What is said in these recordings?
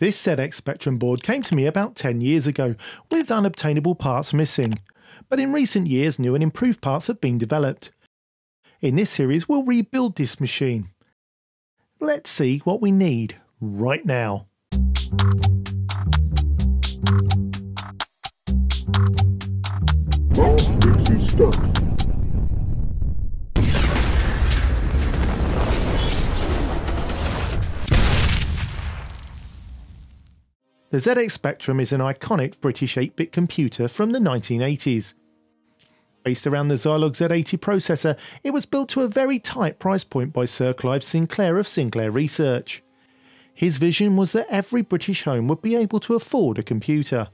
This ZX Spectrum board came to me about 10 years ago with unobtainable parts missing, but in recent years new and improved parts have been developed. In this series we'll rebuild this machine. Let's see what we need right now. stuff. The ZX Spectrum is an iconic British 8-bit computer from the 1980s. Based around the Zilog Z80 processor, it was built to a very tight price point by Sir Clive Sinclair of Sinclair Research. His vision was that every British home would be able to afford a computer.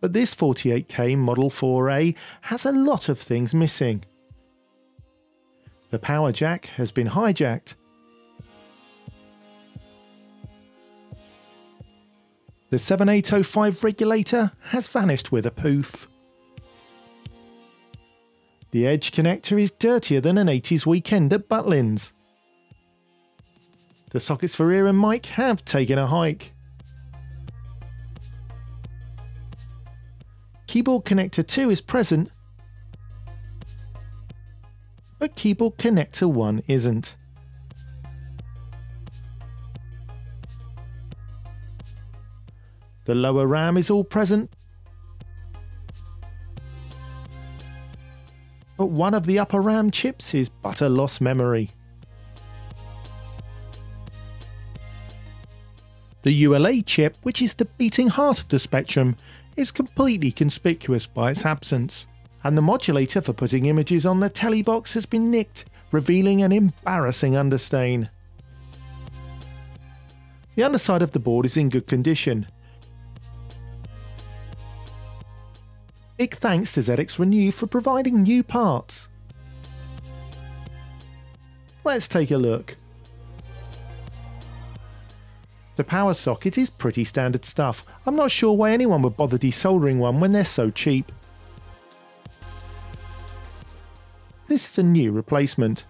But this 48K Model 4A has a lot of things missing. The power jack has been hijacked, The 7805 regulator has vanished with a poof. The edge connector is dirtier than an 80s weekend at Butlins. The sockets for ear and mic have taken a hike. Keyboard connector 2 is present, but keyboard connector 1 isn't. The lower RAM is all present. But one of the upper RAM chips is but a lost memory. The ULA chip, which is the beating heart of the Spectrum, is completely conspicuous by its absence, and the modulator for putting images on the telly box has been nicked, revealing an embarrassing understain. The underside of the board is in good condition, Big thanks to ZX Renew for providing new parts. Let's take a look. The power socket is pretty standard stuff. I'm not sure why anyone would bother desoldering one when they're so cheap. This is a new replacement.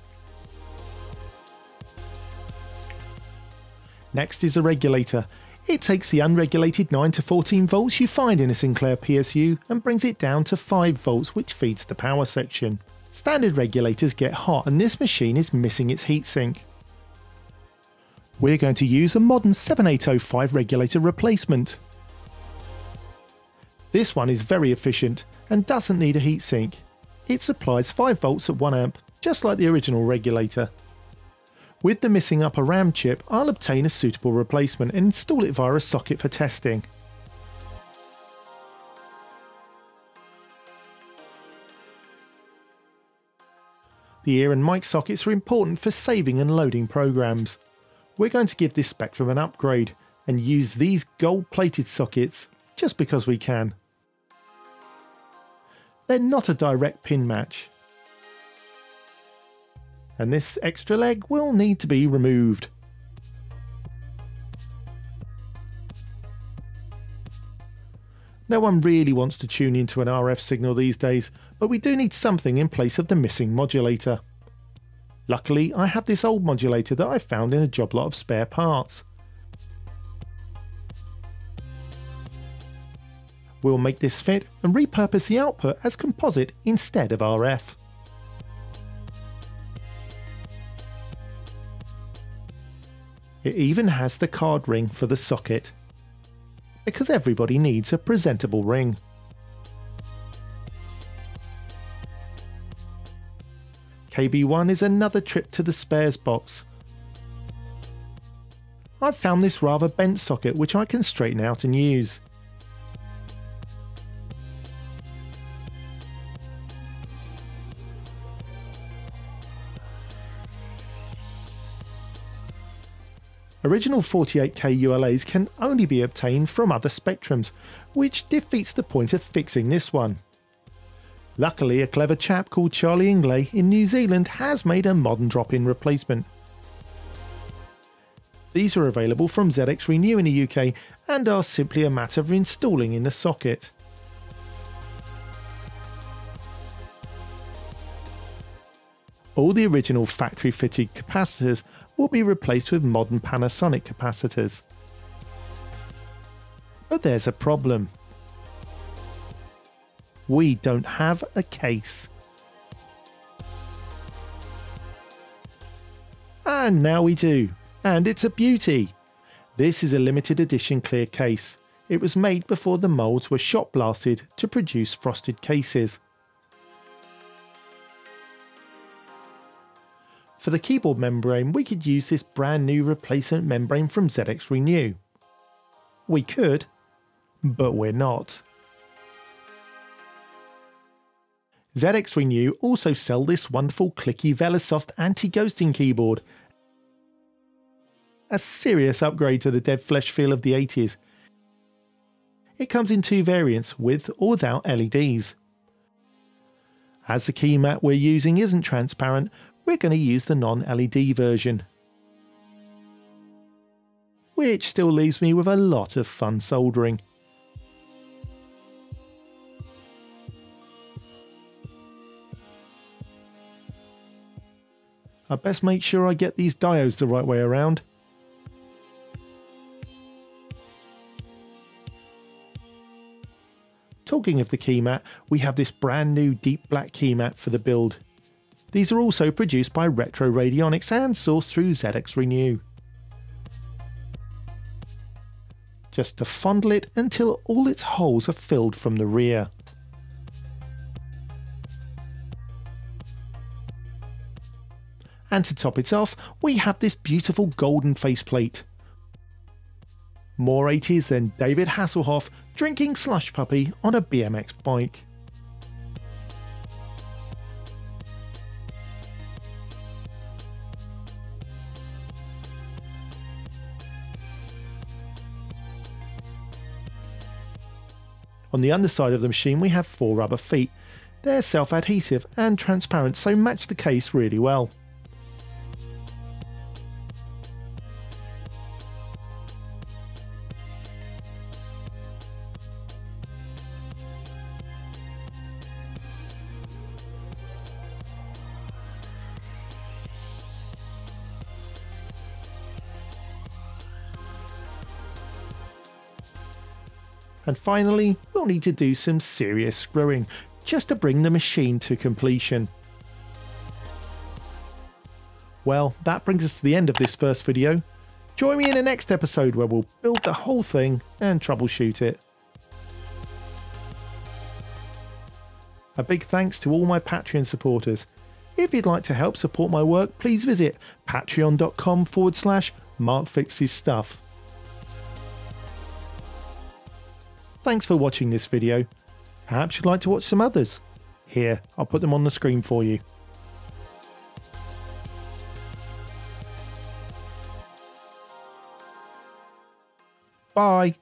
Next is a regulator. It takes the unregulated 9 to 14 volts you find in a Sinclair PSU and brings it down to 5 volts which feeds the power section. Standard regulators get hot and this machine is missing its heatsink. We're going to use a modern 7805 regulator replacement. This one is very efficient and doesn't need a heatsink. It supplies 5 volts at 1 amp, just like the original regulator. With the missing upper RAM chip, I'll obtain a suitable replacement and install it via a socket for testing. The ear and mic sockets are important for saving and loading programs. We're going to give this Spectrum an upgrade and use these gold plated sockets just because we can. They're not a direct pin match, and this extra leg will need to be removed. No one really wants to tune into an RF signal these days, but we do need something in place of the missing modulator. Luckily, I have this old modulator that I found in a job lot of spare parts. We'll make this fit and repurpose the output as composite instead of RF. It even has the card ring for the socket. Because everybody needs a presentable ring. KB1 is another trip to the spares box. I've found this rather bent socket which I can straighten out and use. Original 48K ULAs can only be obtained from other spectrums, which defeats the point of fixing this one. Luckily, a clever chap called Charlie Ingley in New Zealand has made a modern drop-in replacement. These are available from ZX Renew in the UK and are simply a matter of installing in the socket. All the original factory fitted capacitors will be replaced with modern Panasonic capacitors. But there's a problem. We don't have a case. And now we do. And it's a beauty. This is a limited edition clear case. It was made before the moulds were shot blasted to produce frosted cases. For the keyboard membrane we could use this brand new replacement membrane from ZX Renew. We could, but we're not. ZX Renew also sell this wonderful clicky Velasoft anti-ghosting keyboard. A serious upgrade to the dead flesh feel of the 80s. It comes in two variants, with or without LEDs. As the key mat we're using isn't transparent, we're going to use the non-LED version. Which still leaves me with a lot of fun soldering. I best make sure I get these diodes the right way around. Talking of the keymat, we have this brand new deep black keymat for the build. These are also produced by Retro Radionics and sourced through ZX Renew. Just to fondle it until all its holes are filled from the rear. And to top it off, we have this beautiful golden faceplate. More 80s than David Hasselhoff drinking Slush Puppy on a BMX bike. On the underside of the machine we have four rubber feet. They're self-adhesive and transparent so match the case really well. And finally, we'll need to do some serious screwing, just to bring the machine to completion. Well, that brings us to the end of this first video. Join me in the next episode where we'll build the whole thing and troubleshoot it. A big thanks to all my Patreon supporters. If you'd like to help support my work, please visit patreon.com forward slash markfixesstuff. Thanks for watching this video. Perhaps you'd like to watch some others. Here, I'll put them on the screen for you. Bye.